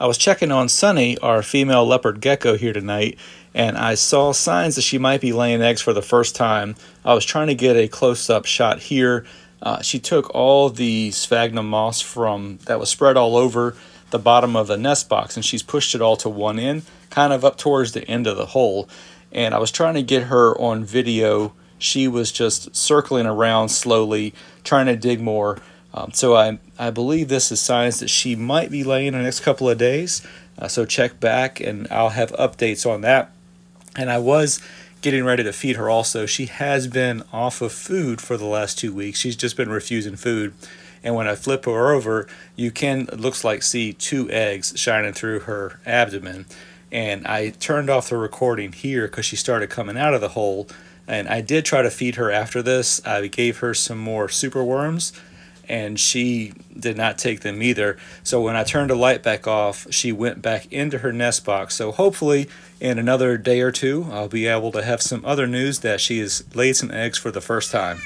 I was checking on Sunny, our female leopard gecko here tonight, and I saw signs that she might be laying eggs for the first time. I was trying to get a close-up shot here. Uh, she took all the sphagnum moss from that was spread all over the bottom of the nest box and she's pushed it all to one end, kind of up towards the end of the hole. And I was trying to get her on video. She was just circling around slowly, trying to dig more. Um, so I, I believe this is signs that she might be laying in the next couple of days. Uh, so check back and I'll have updates on that. And I was getting ready to feed her also. She has been off of food for the last two weeks. She's just been refusing food. And when I flip her over, you can, looks like, see two eggs shining through her abdomen. And I turned off the recording here because she started coming out of the hole. And I did try to feed her after this. I gave her some more super worms and she did not take them either. So when I turned the light back off, she went back into her nest box. So hopefully in another day or two, I'll be able to have some other news that she has laid some eggs for the first time.